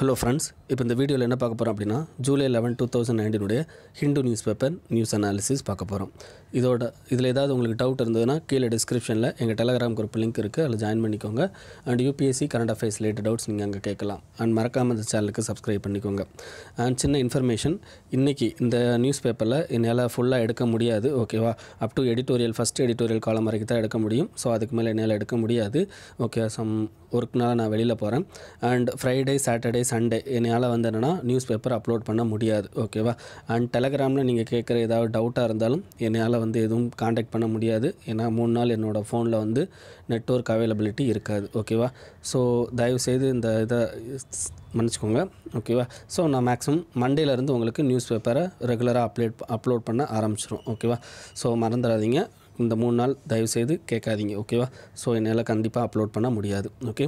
Hello friends இப்போ இந்த வீடியோவில் என்ன பார்க்க போகிறோம் அப்படின்னா July eleven two thousand நைன்டீனுடைய Hindu news paper news analysis பார்க்க போகிறோம் இதோட இதில் ஏதாவது உங்களுக்கு டவுட் இருந்ததுன்னா கீழே டிஸ்கிரிப்ஷனில் எங்கள் டெலகிராம் குரூப் லிங்க் இருக்குது அதில் ஜாயின் பண்ணிக்கோங்க. And UPSC current affairs related doubts நீங்கள் அங்கே கேட்கலாம். அண்ட் மறக்காமல் இந்த சேனலுக்கு சப்ஸ்கிரைப் பண்ணிக்கோங்க. அண்ட் சின்ன இன்ஃபர்மேஷன் இன்றைக்கி இந்த நியூஸ் பேப்பரில் என்னால் ஃபுல்லாக எடுக்க முடியாது ஓகேவா up to editorial first editorial column வரைக்கும் தான் எடுக்க முடியும். ஸோ அதுக்கு மேலே என்னால் எடுக்க முடியாது. ஓகே சம் ஒர்க்னால நான் வெளியில் போகிறேன் அண்ட் ஃப்ரைடே சாட்டர்டே சண்டே. என்னால் வந்து என்னென்னா நியூஸ் பேப்பர் அப்லோட் பண்ண முடியாது ஓகேவா அண்ட் டெலகிராமில் நீங்கள் கேட்குற ஏதாவது டவுட்டாக இருந்தாலும் என்னால் வந்து எதுவும் காண்டாக்ட் பண்ண முடியாது. ஏன்னா மூணு நாள் என்னோடய ஃபோனில் வந்து நெட்ஒர்க் அவைலபிலிட்டி இருக்காது ஓகேவா ஸோ தயவுசெய்து இந்த இதை மன்னிச்சிக்கோங்க ஓகேவா ஸோ நான் மேக்ஸிமம் மண்டேலேருந்து உங்களுக்கு நியூஸ் பேப்பரை ரெகுலராக அப்லேட் அப்லோட் பண்ண ஆரம்பிச்சிடும் ஓகேவா ஸோ மறந்துடாதீங்க. இந்த மூணு நாள் தயவுசெய்து கேட்காதீங்க ஓகேவா ஸோ என்னால் கண்டிப்பாக அப்லோட் பண்ண முடியாது ஓகே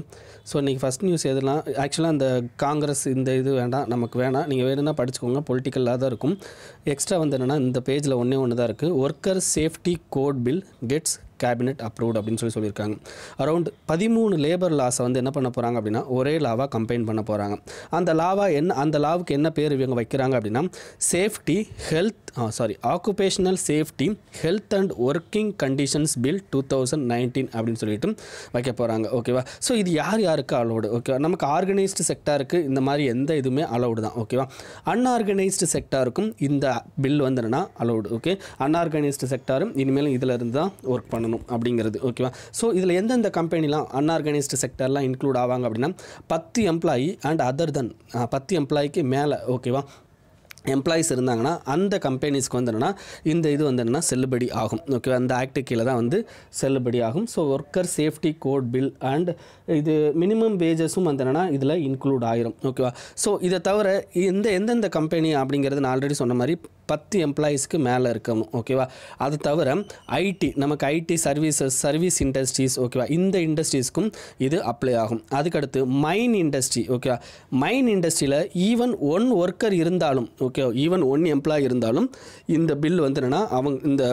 ஸோ இன்றைக்கி ஃபஸ்ட் நியூஸ் எதுலாம் ஆக்சுவலாக இந்த காங்கிரஸ் இந்த இது வேண்டாம் நமக்கு வேணாம். நீங்கள் வேணும்னா படிச்சுக்கோங்க பொலிட்டிக்கலாக தான் இருக்கும். எக்ஸ்ட்ரா வந்து என்னென்னா இந்த பேஜில் ஒன்றே ஒன்று தான் இருக்குது worker safety code bill gets cabinet approved அப்படின்னு சொல்லி சொல்லியிருக்காங்க. அரௌண்ட் பதிமூணு லேபர் லாஸை வந்து என்ன பண்ண போகிறாங்க அப்படின்னா ஒரே லாவாக கம்பைன் பண்ண போகிறாங்க அந்த லாவா என்ன அந்த லாவுக்கு என்ன பேர் இவங்க வைக்கிறாங்க அப்படின்னா safety health sorry occupational safety health and working conditions bill two thousand nineteen அப்படின்னு சொல்லிட்டு வைக்க போகிறாங்க ஓகேவா ஸோ இது யார் யாருக்கு அலௌடு ஓகேவா நமக்கு ஆர்கனைஸ்டு செக்டாருக்கு இந்த மாதிரி எந்த இதுவுமே அலௌடு தான். ஓகேவா அன்ஆர்கனைஸ்டு செக்டாருக்கும் இந்த பில் வந்து என்னன்னா அலௌடு ஓகே அன்ஆர்கனைஸ்டு செக்டாரும் இனிமேல் இதில் இருந்து தான் ஒர்க் பண்ணணும் அப்படிங்கிறது ஓகேவா ஸோ இதில் எந்தெந்த கம்பெனிலாம் அன்ஆர்கனைஸ்டு செக்டர்லாம் இன்க்ளூட் ஆவாங்க அப்படின்னா பத்து எம்ப்ளாயி அண்ட் அதர் தென் பத்து எம்ப்ளாய்க்கு மேலே ஓகேவா எம்ப்ளாயிஸ் இருந்தாங்கன்னா அந்த கம்பெனிஸ்க்கு வந்து என்னென்னா இந்த இது வந்து என்னென்னா செல்லுபடி ஆகும். ஓகே அந்த ஆக்டு கீழே தான் வந்து செல்லுபடி ஆகும். So worker safety code bill and இது மினிமம் வேஜஸும் வந்து என்னென்னா இதில் இன்க்ளூட் ஆயிரும். ஓகேவா ஸோ இதை தவிர இந்த எந்தெந்த கம்பெனி அப்படிங்கிறது நான் ஆல்ரெடி சொன்ன மாதிரி பத்து எம்ப்ளாயீஸ்க்கு மேலே இருக்கணும். ஓகேவா அது தவிர ஐடி நமக்கு ஐடி சர்வீசஸ் சர்வீஸ் இண்டஸ்ட்ரீஸ் ஓகேவா இந்த இண்டஸ்ட்ரீஸ்க்கும் இது அப்ளை ஆகும். அதுக்கடுத்து மைன் இண்டஸ்ட்ரி ஓகேவா மைன் இண்டஸ்ட்ரியில் ஈவன் ஒன் ஒர்க்கர் இருந்தாலும் okay okay even one employ இருந்தாலும் இந்த பில் வந்து என்னென்னா அவங்க இந்த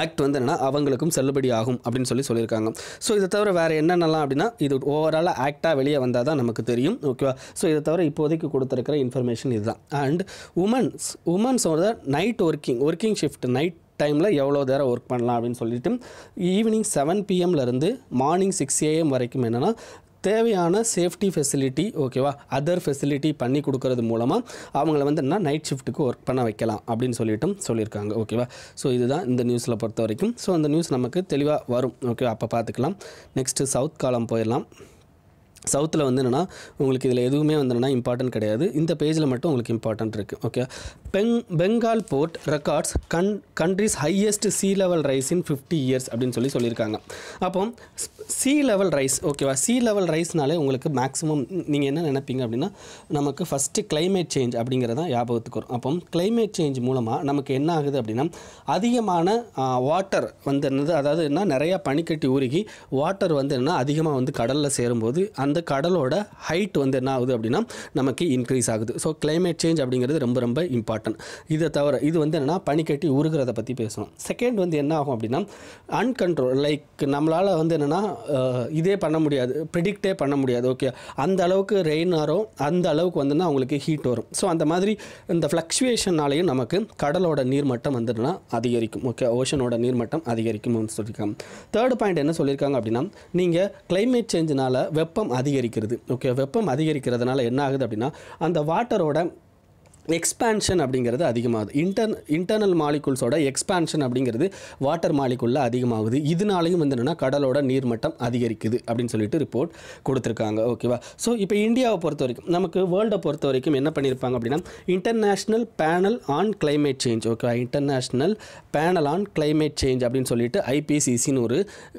ஆக்ட் வந்து என்னென்னா அவங்களுக்கும் செல்லுபடி ஆகும் அப்படின்னு சொல்லி சொல்லியிருக்காங்க. ஸோ இதை தவிர வேறு என்னென்னலாம் அப்படின்னா இது ஓவராலாக ஆக்டாக வெளியே வந்தால் தான் நமக்கு தெரியும் ஓகேவா ஸோ இதை தவிர இப்போதைக்கு கொடுத்துருக்கிற இன்ஃபர்மேஷன் இதுதான். And women's women's உமன்ஸோட night working working shift night டைமில் எவ்வளோ நேரம் ஒர்க் பண்ணலாம் அப்படின்னு சொல்லிட்டு ஈவினிங் செவன் பிஎம்லேருந்து மார்னிங் சிக்ஸ் ஏஎம் வரைக்கும் என்னென்னா தேவையான சேஃப்டி ஃபெசிலிட்டி ஓகேவா அதர் ஃபெசிலிட்டி பண்ணி கொடுக்கறது மூலமாக அவங்கள வந்து என்ன நைட் ஷிஃப்ட்டுக்கு ஒர்க் பண்ண வைக்கலாம் அப்படின்னு சொல்லிட்டும் சொல்லியிருக்காங்க ஓகேவா ஸோ இதுதான் இந்த நியூஸில் பொறுத்த வரைக்கும். ஸோ அந்த நியூஸ் நமக்கு தெளிவாக வரும் ஓகேவா அப்போ பார்த்துக்கலாம் நெக்ஸ்ட்டு சவுத் காலம் போயிடலாம். சவுத்தில் வந்து என்னென்னா உங்களுக்கு இதில் எதுவுமே வந்து என்னென்னா இம்பார்ட்டன்ட் கிடையாது. இந்த பேஜில் மட்டும் உங்களுக்கு இம்பார்ட்டன்ட் இருக்குது ஓகே பெங் Bengal port records gun countries highest sea level rise in fifty years அப்படின்னு சொல்லி சொல்லியிருக்காங்க. அப்போ சி லெவல் ரைஸ் ஓகேவா சி லெவல் ரைஸ்னாலே உங்களுக்கு மேக்ஸிமம் நீங்கள் என்ன நினைப்பீங்க அப்படின்னா நமக்கு ஃபஸ்ட்டு கிளைமேட் சேஞ்ச் அப்படிங்கிறது தான் ஞாபகத்துக்கு வரும். அப்போ கிளைமேட் சேஞ்ச் மூலமாக நமக்கு என்ன ஆகுது அப்படின்னா அதிகமான வாட்டர் வந்து என்னது? அதாவது என்ன? நிறையா பனிக்கட்டி உருகி வாட்டர் வந்து என்ன? அதிகமாக வந்து கடலில் சேரும்போது அந்த கடலோட ஹைட் வந்து என்ன ஆகுது அப்படின்னா நமக்கு இன்க்ரீஸ் ஆகுது. ஸோ கிளைமேட் சேஞ்ச் அப்படிங்கிறது ரொம்ப ரொம்ப இம்பார்ட்டன்ட் இதை தவிர இது வந்து என்னென்னா பனிக்கட்டி உருகிறத பற்றி பேசணும் செகண்ட் வந்து என்ன ஆகும் அப்படின்னா அன்கண்ட்ரோல் லைக் நம்மளால் வந்து என்னென்னா இதே பண்ண முடியாது ப்ரிடிக்டே பண்ண முடியாது ஓகே அந்த அளவுக்கு ரெயின் வரும் அந்த அளவுக்கு வந்துன்னா அவங்களுக்கு ஹீட் வரும். ஸோ அந்த மாதிரி இந்த ஃப்ளக்ஷுவேஷனாலையும் நமக்கு கடலோட நீர்மட்டம் வந்துன்னா அதிகரிக்கும் ஓகே ஓஷனோட நீர்மட்டம் அதிகரிக்கும்னு சொல்லியிருக்காங்க. தேர்ட் பாயிண்ட் என்ன சொல்லியிருக்காங்க அப்படின்னா நீங்கள் கிளைமேட் சேஞ்சினால் வெப்பம் அதிகரிக்கிறது ஓகே வெப்பம் அதிகரிக்கிறதுனால என்ன ஆகுது அப்படின்னா அந்த வாட்டரோட எக்ஸ்பேன்ஷன் அப்படிங்கிறது அதிகமாகுது. இன்டர் இன்டர்னல் மாலிகுல்ஸோட எக்ஸ்பேன்ஷன் அப்படிங்கிறது வாட்டர் மாலிகுலில் அதிகமாகுது. இதனாலையும் வந்து என்னென்னா கடலோட நீர்மட்டம் அதிகரிக்குது அப்படின்னு சொல்லிட்டு ரிப்போர்ட் கொடுத்துருக்காங்க. ஓகேவா ஸோ இப்போ இந்தியாவை பொறுத்த வரைக்கும் நமக்கு வேர்ல்டை பொறுத்த வரைக்கும் என்ன பண்ணியிருப்பாங்க அப்படின்னா international panel on climate change ஓகேவா international panel on climate change அப்படின்னு சொல்லிட்டு ஐபிசிசின்னு ஒரு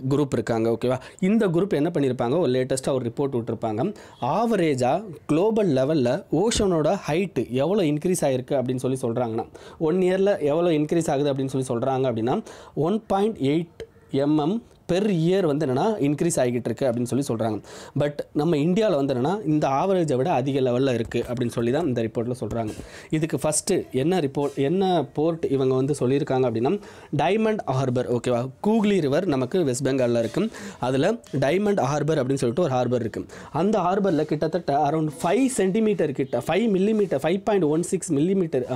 குரூப் இருக்காங்க. ஓகேவா இந்த குரூப் என்ன பண்ணியிருப்பாங்க? ஒரு லேட்டஸ்ட்டாக ஒரு ரிப்போர்ட் விட்டுருப்பாங்க. ஆவரேஜாக குளோபல் லெவலில் ஓஷனோட ஹைட்டு எவ்வளோ இன்க்ரீஸ் ஆகிருக்கு அப்படின்னு சொல்லி சொல்கிறாங்கன்னா ஒன் இயரில் எவ்வளோ இன்க்ரீஸ் ஆகுது அப்படின்னு சொல்லி சொல்கிறாங்க அப்படின்னா one point eight MM per year வந்து என்னென்னா இன்க்ரீஸ் ஆகிட்டு இருக்கு அப்படின்னு சொல்லி சொல்கிறாங்க பட் நம்ம இந்தியாவில் வந்து என்னென்னா இந்த ஆவரேஜை விட அதிக லெவலில் இருக்குது அப்படின்னு சொல்லி தான் இந்த ரிப்போர்ட்டில் சொல்கிறாங்க இதுக்கு ஃபஸ்ட்டு என்ன ரிப்போர்ட் என்ன போர்ட் இவங்க வந்து சொல்லியிருக்காங்க அப்படின்னா டைமண்ட் ஹார்பர் ஓகேவா கூகுளி ரிவர் நமக்கு வெஸ்ட் பெங்காலில் இருக்குது அதில் டைமண்ட் ஹார்பர் அப்படின்னு சொல்லிட்டு ஒரு ஹார்பர் இருக்குது அந்த ஹார்பரில் கிட்டத்தட்ட அரௌண்ட் ஃபைவ் சென்டிமீட்டர் கிட்ட five millimeter five point one six millimeter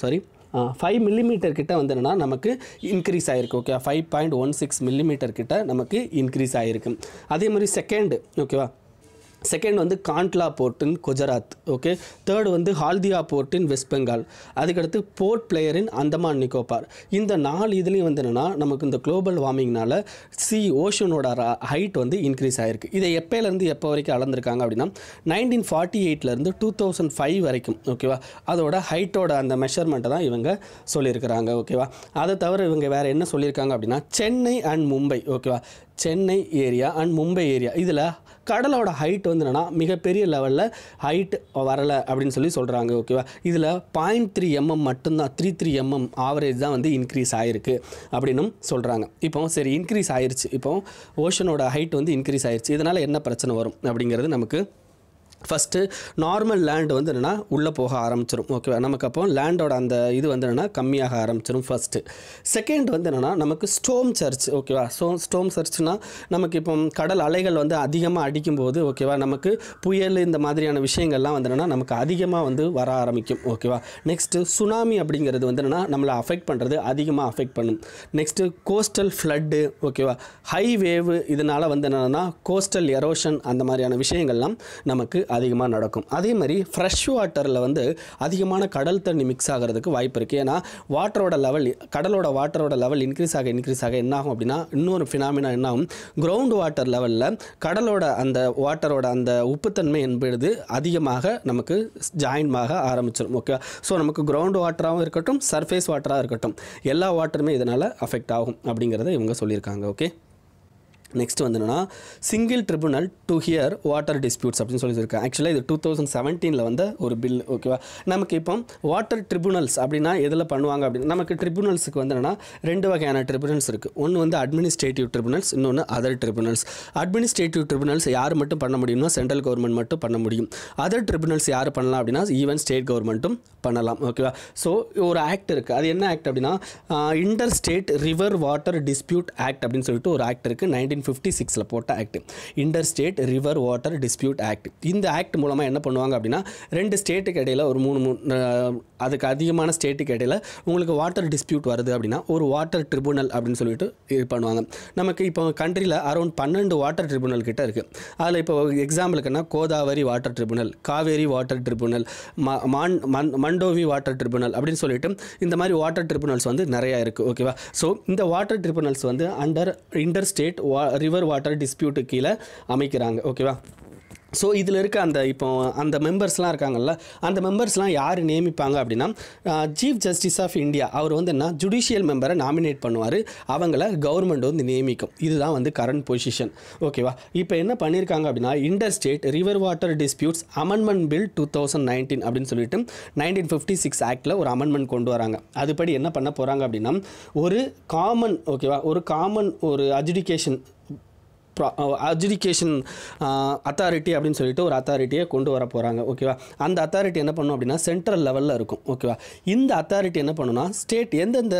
sorry five millimeter கிட்ட வந்து என்னன்னா நமக்கு இன்க்ரீஸ் ஆகிருக்கு okay five point one six millimeter கிட்ட நமக்கு இன்க்ரீஸ் ஆகிருக்கு அதே மாதிரி செகண்டு ஓகேவா செகண்ட் வந்து Kandla port in Gujarat okay third வந்து Haldia port in west Bengal அதுக்கடுத்து போர்ட் பிளேயர் இன் அந்தமான் நிக்கோபார் இந்த நாலு இதுலேயும் வந்து என்னென்னா நமக்கு இந்த குளோபல் வார்மிங்னால சி ஓஷனோட ஹைட் வந்து இன்க்ரீஸ் ஆகிருக்கு இதை எப்போலேருந்து எப்போ வரைக்கும் அளந்திருக்காங்க அப்படின்னா நைன்டீன் ஃபார்ட்டி எயிட்லேருந்து டூ தௌசண்ட் ஃபைவ் வரைக்கும் ஓகேவா அதோட ஹைட்டோட அந்த மெஷர்மெண்ட்டை தான் இவங்க சொல்லியிருக்கிறாங்க ஓகேவா அதை தவிர இவங்க வேறு என்ன சொல்லியிருக்காங்க அப்படின்னா சென்னை அண்ட் மும்பை ஓகேவா Chennai area and Mumbai area இதில் கடலோட ஹைட் வந்து என்னென்னா மிகப்பெரிய லெவலில் ஹைட் வரலை அப்படின்னு சொல்லி சொல்கிறாங்க ஓகேவா இதில் பாயிண்ட் த்ரீ எம்எம் மட்டும்தான் த்ரீ த்ரீ எம்எம் ஆவரேஜ் தான் வந்து இன்க்ரீஸ் ஆகிருக்கு அப்படின்னும் சொல்கிறாங்க இப்போ சரி இன்க்ரீஸ் ஆயிடுச்சு இப்போ ஓஷனோட ஹைட் வந்து இன்க்ரீஸ் ஆயிடுச்சு இதனால் என்ன பிரச்சனை வரும் அப்படிங்கிறது நமக்கு ஃபஸ்ட்டு நார்மல் லேண்ட் வந்து என்னென்னா உள்ளே போக ஆரம்பிச்சிடும் ஓகேவா நமக்கு அப்போ லேண்டோட அந்த இது வந்து என்னென்னா கம்மியாக ஆரம்பிச்சிடும் ஃபஸ்ட்டு செகண்ட் வந்து என்னென்னா நமக்கு ஸ்டோம் சர்ச் ஓகேவா ஸோ ஸ்டோம் சர்ச்னா நமக்கு இப்போ கடல் அலைகள் வந்து அதிகமாக அடிக்கும்போது ஓகேவா நமக்கு புயல் இந்த மாதிரியான விஷயங்கள்லாம் வந்து என்னென்னா நமக்கு அதிகமாக வந்து வர ஆரம்பிக்கும். ஓகேவா நெக்ஸ்ட்டு சுனாமி அப்படிங்கிறது வந்து என்னென்னா நம்மளை அஃபெக்ட் பண்ணுறது அதிகமாக அஃபெக்ட் பண்ணும். நெக்ஸ்ட்டு கோஸ்டல் ஃப்ளட்டு ஓகேவா ஹை வேவு இதனால் வந்து என்னென்னா கோஸ்டல் எரோஷன் அந்த மாதிரியான விஷயங்கள்லாம் நமக்கு அதிகமாக நடக்கும். அதே மாதிரி ஃப்ரெஷ் வாட்டரில் வந்து அதிகமான கடல் தண்ணி மிக்ஸ் ஆகிறதுக்கு வாய்ப்பு இருக்குது ஏன்னா வாட்டரோட லெவல் கடலோட வாட்டரோட லெவல் இன்க்ரீஸ் ஆக இன்க்ரீஸ் ஆக என்ன ஆகும் அப்படின்னா இன்னொரு ஃபினாமினா என்ன ஆகும்? கிரவுண்ட் வாட்டர் லெவலில் கடலோட அந்த வாட்டரோட அந்த உப்புத்தன்மை என்பது அதிகமாக நமக்கு ஜாயின் ஆக ஆரம்பிச்சிடும் ஓகே ஸோ நமக்கு கிரவுண்ட் வாட்டராகவும் இருக்கட்டும் சர்ஃபேஸ் வாட்டராக இருக்கட்டும் எல்லா வாட்டருமே இதனால் அஃபெக்ட் ஆகும் அப்படிங்கிறத இவங்க சொல்லியிருக்காங்க. ஓகே நெக்ஸ்ட் வந்து என்னென்னா single tribunal to hear water disputes அப்படின்னு சொல்லி சொல்லியிருக்காங்க. ஆக்சுவலாக இது டூ தௌசண்ட் செவன்டீனில் வந்த ஒரு பில் ஓகேவா நமக்கு இப்போ வாட்டர் ட்ரிபுனல்ஸ் அப்படின்னா எதில் பண்ணுவாங்க அப்படின்னு? நமக்கு ட்ரிபுனல்ஸுக்கு வந்து என்னென்னா ரெண்டு வகையான ட்ரிபுனல்ஸ் இருக்குது ஒன்று வந்து அட்மினிஸ்ட்ரேட்டிவ் ட்ரிபுனல்ஸ் இன்னொன்று அதர் ட்ரிபுனல்ஸ் அட்மினிஸ்ட்ரேட்டிவ் ட்ரிபுனல்ஸ் யார் மட்டும் பண்ண முடியும்னா சென்ட்ரல் கவர்மெண்ட் மட்டும் பண்ண முடியும். அதர் ட்ரிபுனல்ஸ் யார் பண்ணலாம் அப்படின்னா ஈவன் ஸ்டேட் கவர்மெண்ட்டும் பண்ணலாம் ஓகேவா ஸோ ஒரு ஆக்ட் இருக்குது அது என்ன ஆக்ட் அப்படின்னா inter state river water dispute act அப்படின்னு சொல்லிட்டு ஒரு ஆக்ட் இருக்குது நைன்டீன் ஃபிஃப்டி சிக்ஸில் போட்ட act inter state river water dispute act இந்த ஆக்ட் மூலமாக என்ன பண்ணுவாங்க அப்படின்னா ரெண்டு ஸ்டேட்டுக்கு இடையில் ஒரு மூணு மூணு அதுக்கு அதிகமான ஸ்டேட்டுக்கு இடையில் உங்களுக்கு வாட்டர் டிஸ்பியூட் வருது அப்படின்னா ஒரு வாட்டர் ட்ரிபுனல் அப்படின்னு சொல்லிட்டு இது பண்ணுவாங்க நமக்கு இப்போ கண்ட்ரியில் அரௌண்ட் பன்னெண்டு வாட்டர் ட்ரிபுனல் கிட்ட இருக்குது அதில் இப்போ எக்ஸாம்பிளுக்குன்னா Godavari water tribunal Kaveri water tribunal மான் மண் மண்டோவி வாட்டர் ட்ரிபுனல் அப்படின்னு சொல்லிட்டு இந்த மாதிரி வாட்டர் ட்ரிபுனல்ஸ் வந்து நிறையா இருக்குது ஓகேவா ஸோ இந்த வாட்டர் ட்ரிபுனல்ஸ் வந்து அண்டர் இன்டர் ஸ்டேட் வா ரிவர் வாட்டர் டிஸ்பியூட்டு கீழே அமைக்கிறாங்க. ஓகேவா ஸோ இதில் இருக்க அந்த இப்போ அந்த மெம்பர்ஸ்லாம் இருக்காங்கல்ல அந்த மெம்பர்ஸ்லாம் யார் நியமிப்பாங்க அப்படின்னா சீஃப் ஜஸ்டிஸ் ஆஃப் இந்தியா அவர் வந்து என்ன ஜுடிஷியல் மெம்பரை நாமினேட் பண்ணுவார். அவங்கள கவர்மெண்ட் வந்து நியமிக்கும். இதுதான் வந்து கரண்ட் பொசிஷன் ஓகேவா இப்போ என்ன பண்ணியிருக்காங்க அப்படின்னா inter state river water disputes amendment bill two thousand nineteen அப்படின்னு சொல்லிட்டு நைன்டீன் ஃபிஃப்டி சிக்ஸ் ஆக்டில் ஒரு அமெண்ட்மெண்ட் கொண்டு வராங்க. அதுபடி என்ன பண்ண போகிறாங்க அப்படின்னா ஒரு காமன் ஓகேவா ஒரு காமன் ஒரு அஜுடிகேஷன் அஜுடிகேஷன் அத்தாரிட்டி அப்படின்னு சொல்லிட்டு ஒரு அத்தாரிட்டியை கொண்டு வர போகிறாங்க ஓகேவா அந்த அத்தாரிட்டி என்ன பண்ணும் அப்படின்னா சென்ட்ரல் லெவலில் இருக்கும். ஓகேவா இந்த அத்தாரிட்டி என்ன பண்ணுன்னா ஸ்டேட் எந்தெந்த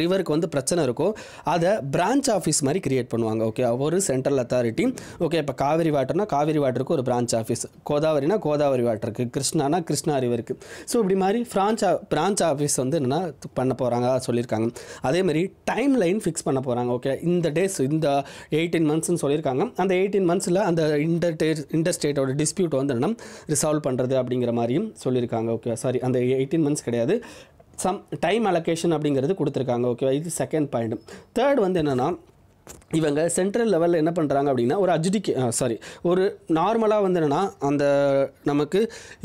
ரிவருக்கு வந்து பிரச்சனை இருக்கோ அதை பிரான்ச் ஆஃபீஸ் மாதிரி கிரியேட் பண்ணுவாங்க. ஓகே ஒரு சென்ட்ரல் அத்தாரிட்டி ஓகே இப்போ காவிரி வாட்டர்னா காவேரி வாட்டருக்கு ஒரு பிரான்ச் ஆஃபீஸ் கோதாவரினா கோதாவரி வாட்டருக்கு. கிருஷ்ணானா கிருஷ்ணா ரிவருக்கு ஸோ இப்படி மாதிரி பிரான்ச் பிரான்ச் ஆஃபீஸ் வந்து என்னென்னா பண்ண போகிறாங்க சொல்லியிருக்காங்க. அதே மாதிரி டைம் லைன் ஃபிக்ஸ் பண்ண போகிறாங்க ஓகே இந்த டேஸ் இந்த எயிட்டீன் மந்த்ஸ்னு சொல்லியிருக்காங்க. அந்த எயிட்டீன் மந்த்ஸில் அந்த இன்டர் இன்டர்ஸ்டேட்டோட டிஸ்பியூட் வந்து என்னன்னா ரிசால்வ் பண்ணுறது அப்படிங்கிற மாதிரியும் சொல்லியிருக்காங்க. ஓகே சாரி அந்த எயிட்டீன் மந்த்ஸ் கிடையாது. சம் டைம் அலோகேஷன் அப்படிங்கிறது கொடுத்துருக்காங்க. ஓகேவா இது செகண்ட் பாயிண்ட் தேர்ட் வந்து என்னென்னா இவங்க சென்ட்ரல் லெவலில் என்ன பண்ணுறாங்க அப்படின்னா ஒரு அஜுடிகே சாரி ஒரு நார்மலாக வந்து என்னென்னா அந்த நமக்கு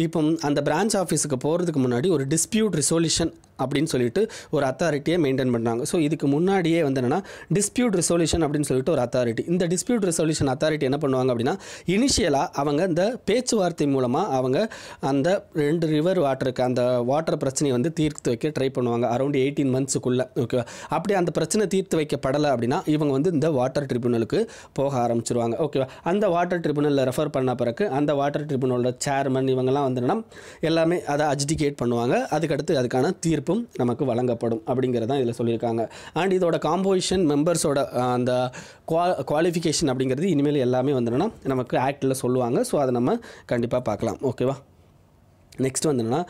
இப்போ அந்த பிரான்ச் ஆஃபீஸுக்கு போகிறதுக்கு முன்னாடி ஒரு டிஸ்பியூட் ரிசொல்யூஷன் அப்படின்னு சொல்லிட்டு ஒரு அத்தாரிட்டியை மெயின்டைன் பண்ணுறாங்க ஸோ இதுக்கு முன்னாடியே வந்து என்னென்னா டிஸ்பியூட் ரெசல்யூஷன் அப்படின்னு சொல்லிட்டு ஒரு அத்தாரிட்டி இந்த டிஸ்பியூட் ரெசல்யூஷன் அத்தாரிட்டி என்ன பண்ணுவாங்க அப்படின்னா இனிஷியலாக அவங்க இந்த பேச்சுவார்த்தை மூலமாக அவங்க அந்த ரெண்டு ரிவர் வாட்டருக்கு அந்த வாட்டர் பிரச்சனையை வந்து தீர்த்து வைக்க ட்ரை பண்ணுவாங்க. அரௌண்ட் எயிட்டீன் மந்த்ஸுக்குள்ளே ஓகேவா அப்படி அந்த பிரச்சனை தீர்த்து வைக்கப்படலை அப்படின்னா இவங்க வந்து இந்த வாட்டர் ட்ரிபியூனலுக்கு போக ஆரம்பிச்சிருவாங்க. ஓகேவா அந்த வாட்டர் ட்ரிபியூனலில் ரெஃபர் பண்ண பிறகு அந்த வாட்டர் ட்ரிபியூனலோட சேர்மன் இவங்கெல்லாம் வந்து எல்லாமே அதை அஜிடிகேட் பண்ணுவாங்க. அதுக்கடுத்து அதுக்கான தீர்ப்பு தீர்ப்பும் நமக்கு வழங்கப்படும் அப்படிங்கிறதான் இதில் சொல்லியிருக்காங்க. அண்ட் இதோட காம்போசிஷன் மெம்பர்ஸோட அந்த குவா குவாலிஃபிகேஷன் அப்படிங்கிறது இனிமேல் எல்லாமே வந்துடும்னா நமக்கு ஆக்டில் சொல்லுவாங்க. ஸோ அதை நம்ம கண்டிப்பாக பார்க்கலாம். ஓகேவா நெக்ஸ்ட் வந்து என்னென்னா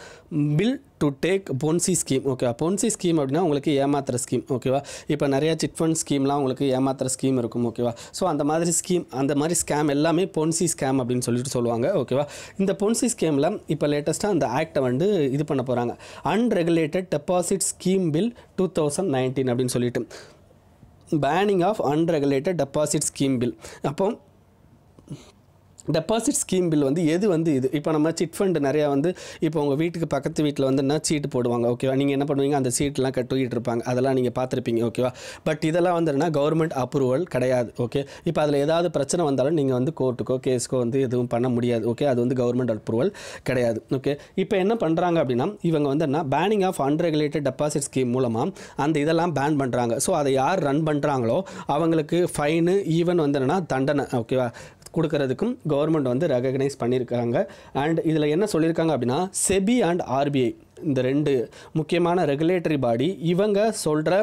bill to take Ponzi scheme ஓகேவா பொன்சி ஸ்கீம் அப்படின்னா உங்களுக்கு ஏமாத்துற ஸ்கீம் ஓகேவா இப்போ நிறையா சிட் ஃபண்ட் ஸ்கீம்லாம் உங்களுக்கு ஏமாத்துற ஸ்கீம் இருக்கும். ஓகேவா ஸோ அந்த மாதிரி ஸ்கீம் அந்த மாதிரி ஸ்கேம் எல்லாமே பொன்சி ஸ்கேம் அப்படின்னு சொல்லிட்டு சொல்லுவாங்க. ஓகேவா இந்த பொன்சி ஸ்கீமில் இப்போ லேட்டஸ்ட்டாக அந்த ஆக்டை வந்து இது பண்ண போகிறாங்க unregulated deposit scheme bill two thousand nineteen அப்படின்னு சொல்லிட்டு. Banning of unregulated deposit scheme bill அப்போ டெபாசிட் ஸ்கீம் பில் வந்து எது வந்து இது? இப்போ நம்ம சிட் ஃபண்ட் நிறையா வந்து இப்போ உங்கள் வீட்டுக்கு பக்கத்து வீட்டில் வந்து என்ன சீட்டு போடுவாங்க ஓகேவா நீங்கள் என்ன பண்ணுவீங்க? அந்த சீட்லாம் கட்டுக்கிட்டு இருப்பாங்க. அதெல்லாம் நீங்கள் பார்த்துருப்பீங்க ஓகேவா பட் இதெல்லாம் வந்துன்னா கவர்மெண்ட் அப்ரூவல் கிடையாது ஓகே இப்போ அதில் ஏதாவது பிரச்சனை வந்தாலும் நீங்கள் வந்து கோர்ட்டுக்கோ கேஸ்க்கோ வந்து எதுவும் பண்ண முடியாது ஓகே அது வந்து கவர்மெண்ட் அப்ரூவல் கிடையாது ஓகே இப்போ என்ன பண்ணுறாங்க அப்படின்னா இவங்க வந்து என்ன banning of unregulated deposit scheme மூலமாக அந்த இதெல்லாம் பேன் பண்ணுறாங்க ஸோ அதை யார் ரன் பண்ணுறாங்களோ அவங்களுக்கு ஃபைனு ஈவன் வந்து என்னென்னா தண்டனை ஓகேவா கொடுக்கறதுக்கும் கவர்மெண்ட் வந்து ரெகக்னைஸ் பண்ணியிருக்காங்க அண்ட் இதில் என்ன சொல்லியிருக்காங்க அப்படின்னா செபி அண்ட் ஆர்பிஐ இந்த ரெண்டு முக்கியமான ரெகுலேட்டரி பாடி இவங்க சொல்கிற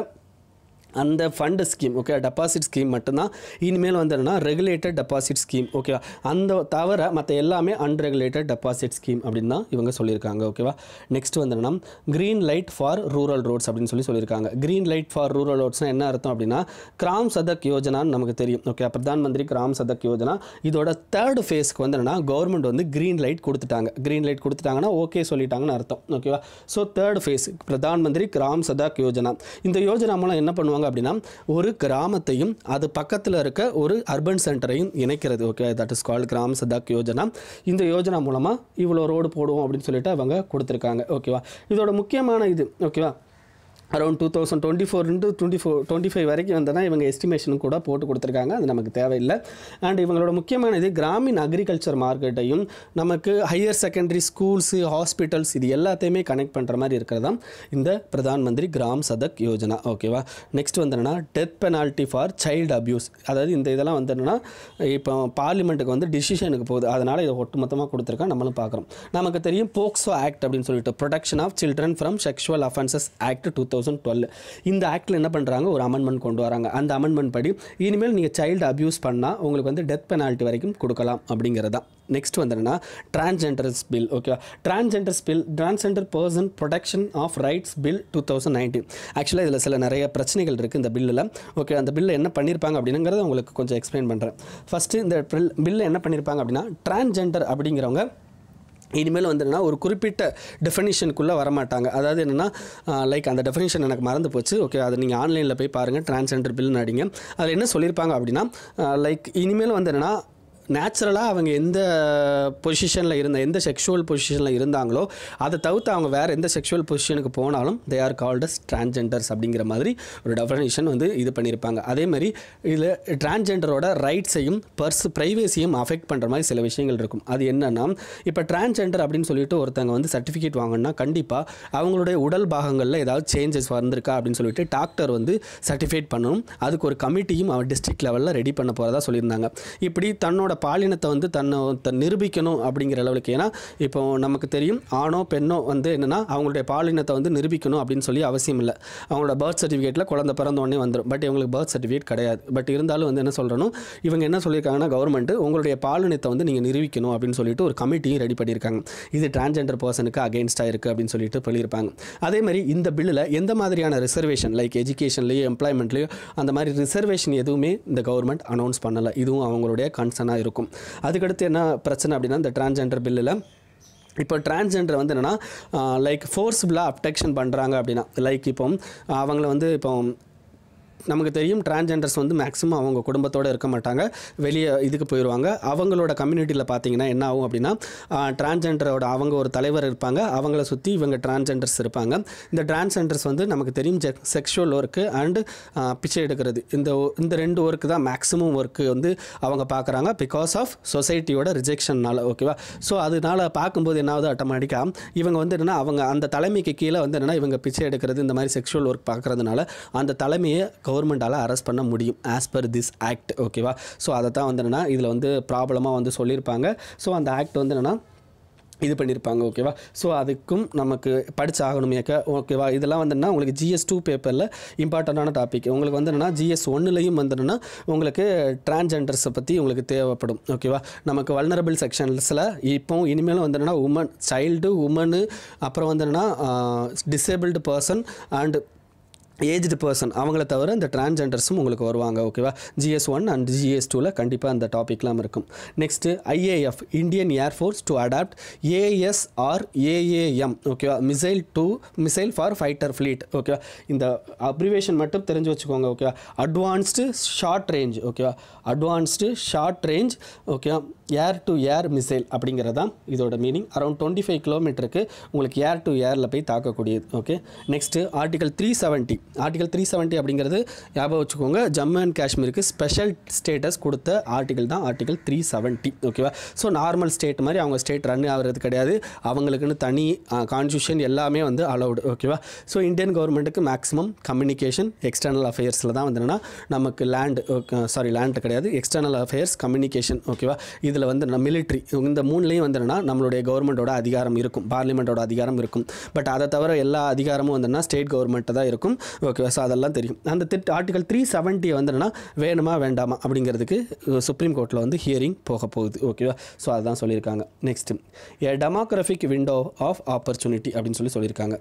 அந்த fund scheme okay deposit scheme மட்டும்தான். இனிமேல் வந்து என்னன்னா ரெகுலேட்டட் டெபாசிட் ஸ்கீம் ஓகேவா அந்த தவிர மற்ற எல்லாமே அன்ரெகுலேட்டட் டெபாசிட் ஸ்கீம் அப்படின்னு தான் இவங்க சொல்லியிருக்காங்க ஓகேவா நெக்ஸ்ட் வந்து green light for rural roads அப்படின்னு சொல்லி சொல்லியிருக்காங்க. க்ரீன் லைட் ஃபார் ரூரல் ரோட்ஸ்னால் என்ன அர்த்தம் அப்படின்னா கிராம் சதக் யோஜனான்னு நமக்கு தெரியும் ஓகே பிரதான் மந்திரி கிராம் சதக் யோஜனா இதோட தேர்ட் ஃபேஸ்க்கு வந்து என்னென்னா கவர்மெண்ட் வந்து க்ரீன் லைட் கொடுத்துட்டாங்க. க்ரீன் லைட் கொடுத்துட்டாங்கன்னா ஓகே சொல்லிட்டாங்கன்னு அர்த்தம் ஓகேவா so third face Pradhan Mantri gram Sadak Yojana. இந்த யோஜனா மூலம் என்ன பண்ணுவாங்க அப்படின்னா ஒரு கிராமத்தையும் அது பக்கத்தில் இருக்க ஒரு அர்பன் சென்டரையும் இணைக்கிறது. Okay that is called Gram Sadak Yojana இந்த யோஜனா மூலமாக இவ்வளோ ரோடு போடுவோம் அப்படின்னு சொல்லிட்டு அவங்க கொடுத்துருக்காங்க. ஓகேவா இதோட முக்கியமான இது ஓகேவா around two thousand twenty four twenty four twenty five வரைக்கும் வந்தனா இவங்க எஸ்டிமேஷனும் கூட போட்டு கொடுத்துருக்காங்க. அது நமக்கு தேவையில்லை. அண்ட் இவங்களோட முக்கியமான இது கிராமின் அக்ரிகல்ச்சர் மார்க்கெட்டையும் நமக்கு ஹையர் செகண்டரி ஸ்கூல்ஸு ஹாஸ்பிட்டல்ஸ் இது எல்லாத்தையுமே கனெக்ட் பண்ணுற மாதிரி இருக்கிறதா இந்த பிரதான் மந்திரி கிராம் சதக் யோஜனா. ஓகேவா நெக்ஸ்ட் வந்து என்னன்னா death penalty for child abuse அதாவது இந்த இதெல்லாம் வந்து இப்போ பார்லிமெண்ட்டுக்கு வந்து டிசிஷனுக்கு போகுது. அதனால் இதை ஒட்டுமொத்தமாக கொடுத்துருக்கா நம்மளும் பார்க்குறோம். நமக்கு தெரியும் போக்சோ ஆக்ட் அப்படின்னு சொல்லிட்டு protection of children from sexual offences act two thousand twelve இந்த ஆக்டில் என்ன பண்ணுறாங்க ஒரு அமெண்ட்மெண்ட் கொண்டு வராங்க. அந்த அமெண்ட்மெண்ட் படி இனிமேல் நீங்கள் சைல்டு அப்யூஸ் பண்ணால் உங்களுக்கு வந்து டெத் பெனால்ட்டி வரைக்கும் கொடுக்கலாம் அப்படிங்கிறதா. நெக்ஸ்ட் வந்து டிரான்ஸ்ஜெண்டர்ஸ் பில் ஓகேவா transgenders bill transgender person protection of rights bill two thousand nineteen ஆக்சுவலாக இதில் சில நிறைய பிரச்சனைகள் இருக்குது இந்த பில்லில் ஓகே அந்த பில்லில் என்ன பண்ணியிருப்பாங்க அப்படிங்கிறத உங்களுக்கு கொஞ்சம் எக்ஸ்பிளைன் பண்ணுறேன் ஃபஸ்ட்டு இந்த பில் பில்லில் என்ன பண்ணியிருப்பாங்க அப்படின்னா டிரான்ஸ்ஜெண்டர் அப்படிங்கிறவங்க இனிமேல் வந்து என்னென்னா ஒரு குறிப்பிட்ட டெஃபினிஷனுக்குள்ளே வரமாட்டாங்க. அதாவது என்னென்னா லைக் அந்த டெஃபினிஷன் எனக்கு மறந்து போச்சு. ஓகே அதை நீங்கள் ஆன்லைனில் போய் பாருங்கள் டிரான்ஸ்ஜெண்டர் பில்னு அடிங்க. அதில் என்ன சொல்லியிருப்பாங்க அப்படின்னா லைக் இனிமேல் வந்து என்னென்னா நேச்சுரலாக அவங்க எந்த பொசிஷனில் இருந்த எந்த செக்ஷுவல் பொசிஷனில் இருந்தாங்களோ அதை தவிர்த்து அவங்க வேறு எந்த செக்ஷுவல் பொசிஷனுக்கு போனாலும் தே ஆர் கால்டஸ் டிரான்ஜெண்டர்ஸ் அப்படிங்கிற மாதிரி ஒரு டெஃபனேஷன் வந்து இது பண்ணியிருப்பாங்க. அதே மாதிரி இதில் டிரான்ஜெண்டரோட ரைட்ஸையும் பர்ஸ் ப்ரைவேசியும் அஃபெக்ட் பண்ணுற மாதிரி சில விஷயங்கள் இருக்கும். அது என்னென்னா இப்போ டிரான்ஜெண்டர் அப்படின்னு சொல்லிட்டு ஒருத்தங்க வந்து சர்டிஃபிகேட் வாங்கினா கண்டிப்பாக அவங்களுடைய உடல் பாகங்களில் ஏதாவது சேஞ்சஸ் வந்திருக்கா அப்படின்னு சொல்லிட்டு டாக்டர் வந்து சர்டிஃபிகேட் பண்ணணும். அதுக்கு ஒரு கமிட்டியும் அவர் டிஸ்ட்ரிக்ட் லெவலில் ரெடி பண்ண போகிறதா சொல்லியிருந்தாங்க. இப்படி தன்னோட பாலினத்தை வந்து தன்னை தன் நிரூபிக்கணும் அப்படிங்கிற அளவுக்கு. ஏன்னா இப்போ நமக்கு தெரியும் ஆணோ பெண்ணோ வந்து என்னென்னா அவங்களுடைய பாலினத்தை வந்து நிரூபிக்கணும் அப்படின்னு சொல்லி அவசியம் இல்லை. அவங்களோட பர்த் சர்டிஃபிகேட்டில் குழந்தை பிறந்த உடனே வந்துடும் பட் இவங்களுக்கு பர்த் சர்டிஃபிகேட் கிடையாது. பட் இருந்தாலும் வந்து என்ன சொல்கிறனும் இவங்க என்ன சொல்லியிருக்காங்கன்னா கவர்மெண்ட்டு உங்களுடைய பாலினத்தை வந்து நீங்கள் நிரூபிக்கணும் அப்படின்னு சொல்லிட்டு ஒரு கமிட்டியும் ரெடி பண்ணியிருக்காங்க. இது டிரான்ஜெண்டர் பர்சனுக்கு அகேன்ஸ்டாக இருக்குது அப்படின்னு சொல்லிட்டு சொல்லியிருப்பாங்க. அதே மாதிரி இந்த பில்லில் எந்த மாதிரியான ரிசர்வேஷன் லைக் எஜுகேஷன்லேயோ எம்ப்ளாய்மெண்ட்லேயோ அந்த மாதிரி ரிசர்வேஷன் எதுவுமே இந்த கவர்மெண்ட் அனௌன்ஸ் பண்ணலை. இதுவும் அவங்களுடைய கன்சர்னாக இருக்கும். அதுக்கடுத்து என்ன பிரச்சனை அப்படின்னா இந்த டிரான்ஜெண்டர் பில்லில் இப்போ டிரான்ஸ்ஜெண்டர் வந்து என்னென்னா லைக் ஃபோர்ஸ்ஃபுல்லாக அப்டெக்ஷன் பண்ணுறாங்க அப்படின்னா லைக் இப்போ அவங்கள வந்து இப்போ நமக்கு தெரியும் டிரான்ஜெண்டர்ஸ் வந்து மேக்ஸிமம் அவங்க குடும்பத்தோடு இருக்க மாட்டாங்க. வெளியே இதுக்கு போயிடுவாங்க அவங்களோட கம்யூனிட்டியில் பார்த்தீங்கன்னா என்ன ஆகும் அப்படின்னா டிரான்ஜெண்டரோட அவங்க ஒரு தலைவர் இருப்பாங்க. அவங்கள சுற்றி இவங்க டிரான்ஜெண்டர்ஸ் இருப்பாங்க. இந்த டிரான்ஜெண்டர்ஸ் வந்து நமக்கு தெரியும் செக்ஷுவல் ஒர்க்கு அண்டு பிச்சை எடுக்கிறது. இந்த ஒ- இந்த ரெண்டு ஒர்க்கு தான் மேக்ஸிமம் ஒர்க்கு வந்து அவங்க பார்க்குறாங்க பிகாஸ் ஆஃப் சொசைட்டியோட ரிஜெக்ஷன்னால் ஓகேவா ஸோ அதனால பார்க்கும்போது என்னாவது ஆட்டோமேட்டிக்காக இவங்க வந்து என்னென்னா அவங்க அந்த தலைமைக்கு கீழே வந்து என்னென்னா இவங்க பிச்சை எடுக்கிறது இந்த மாதிரி செக்ஷுவல் ஒர்க் பார்க்குறதுனால அந்த தலைமையை கவர்மெண்டால் அரெஸ்ட் பண்ண முடியும் ஆஸ் பர் திஸ் ஆக்ட் ஓகேவா ஸோ அதை தான் வந்து என்னென்னா இதில் வந்து ப்ராப்ளமாக வந்து சொல்லியிருப்பாங்க ஸோ அந்த ஆக்ட் வந்து என்னென்னா இது பண்ணியிருப்பாங்க ஓகேவா ஸோ அதுக்கும் நமக்கு படிச்சாகணுமேக்க ஓகேவா இதெல்லாம் வந்துன்னா உங்களுக்கு ஜிஎஸ் டூ பேப்பரில் இம்பார்ட்டண்ட்டான டாபிக் உங்களுக்கு வந்து என்னென்னா ஜிஎஸ் ஒன்னுலையும் வந்துன்னா உங்களுக்கு டிரான்ஜெண்டர்ஸை பற்றி உங்களுக்கு தேவைப்படும் ஓகேவா நமக்கு வல்னரபிள் செக்ஷன்ஸில் இப்போ இனிமேலும் வந்து உமன் சைல்டு உமனு அப்புறம் வந்து disabled person and aged person அவங்கள தவிர இந்த டிரான்ஜெண்டர்ஸும் உங்களுக்கு வருவாங்க ஓகேவா ஜிஎஸ் ஒன் அண்ட் ஜிஎஸ் டூவில் கண்டிப்பாக அந்த டாபிக்லாம் இருக்கும். Next IAF Indian air force to adopt ASR AAM ஓகேவா missile to missile for fighter fleet ஓகேவா இந்த அப்ரிவேஷன் மட்டும் தெரிஞ்சு வச்சுக்கோங்க ஓகேவா அட்வான்ஸ்டு ஷார்ட் ரேஞ்ச் ஓகேவா அட்வான்ஸ்டு ஷார்ட் ரேஞ்ச் ஓகேவா ஏர் டு ஏர் மிசைல் அப்படிங்கிறது தான் இதோட மீனிங். அரௌண்ட் டுவெண்ட்டி ஃபைவ் கிலோமீட்டருக்கு உங்களுக்கு ஏர் டு ஏரில் போய் தாக்கக்கூடியது. Okay. Next article three seventy article three seventy அப்படிங்கிறது ஞாபகம் வச்சுக்கோங்க. ஜம்மு அண்ட் காஷ்மீருக்கு ஸ்பெஷல் ஸ்டேட்டஸ் கொடுத்த ஆர்டிகல் தான் ஆர்டிகல் த்ரீ செவன்ட்டி ஓகேவா? ஸோ நார்மல் ஸ்டேட் மாதிரி அவங்க ஸ்டேட் ரன் ஆகிறது கிடையாது. அவங்களுக்குன்னு தனி கான்ஸ்டியூஷன் எல்லாமே வந்து அலௌடு ஓகேவா? ஸோ இந்தியன் கவர்மெண்ட்டுக்கு மேக்ஸிமம் கம்யூனிகேஷன் எக்ஸ்டர்னல் அஃபேர்ஸில் தான் வந்துன்னா நமக்கு லேண்ட் சாரி லேண்ட் கிடையாது. எக்ஸ்டர்னல் அஃபேர்ஸ் கம்யூனிகேஷன் ஓகேவா? இது இதில் வந்து மிலிட்ரி இந்த மூணுலேயும் வந்து நம்மளுடைய கவர்மெண்ட்டோட அதிகாரம் இருக்கும். பார்லிமெண்ட்டோட அதிகாரம் இருக்கும். பட் அதை தவிர எல்லா அதிகாரமும் வந்துன்னா ஸ்டேட் கவர்மெண்ட்டு தான் இருக்கும். ஓகேவா ஸோ அதெல்லாம் தெரியும். அந்த திட்ட ஆர்டிகல் த்ரீ செவன்ட்டி வந்துன்னா வேணுமா வேண்டாமா அப்படிங்கிறதுக்கு சுப்ரீம் கோர்ட்டில் வந்து ஹியரிங் போக போகுது. ஓகேவா ஸோ அதுதான் சொல்லியிருக்காங்க. Next a demographic window of opportunity அப்படின்னு சொல்லி சொல்லியிருக்காங்க.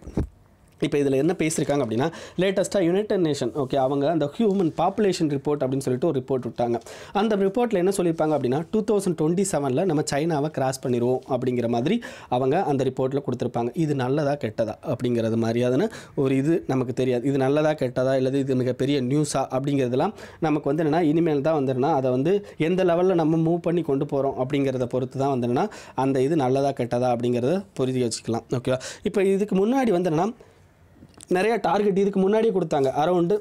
இப்போ இதில் என்ன பேசியிருக்காங்க அப்படின்னா லேட்டஸ்ட்டாக யுனைடெட் நேஷன் ஓகே அவங்க அந்த ஹியூமன் பாப்புலேஷன் ரிப்போர்ட் அப்படின்னு சொல்லிட்டு ஒரு ரிப்போர்ட் விட்டாங்க. அந்த ரிப்போர்ட்டில் என்ன சொல்லியிருப்பாங்க அப்படின்னா டூ தௌசண்ட் டுவெண்ட்டி செவனில் நம்ம சைனாவை கிராஸ் பண்ணிடுவோம் அப்படிங்கிற மாதிரி அவங்க அந்த ரிப்போர்ட்டில் கொடுத்துருப்பாங்க. இது நல்லதா கெட்டதா அப்படிங்கிறது மாதிரியாதான ஒரு இது நமக்கு தெரியாது. இது நல்லதா கெட்டதா இல்லை இது மிகப்பெரிய நியூஸா அப்படிங்கிறதுலாம் நமக்கு வந்து என்னென்னா இனிமேல் தான் வந்துருன்னா அதை வந்து எந்த லெவலில் நம்ம மூவ் பண்ணி கொண்டு போகிறோம் அப்படிங்கிறத பொறுத்து தான் வந்துன்னா அந்த இது நல்லதா கெட்டதா அப்படிங்கிறத புரிஞ்சு வச்சுக்கலாம் ஓகேவா இப்போ இதுக்கு முன்னாடி வந்துருன்னா நிறையா டார்கெட் இதுக்கு முன்னாடியே கொடுத்தாங்க. அரௌண்டு